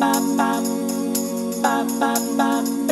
ba ba ba ba ba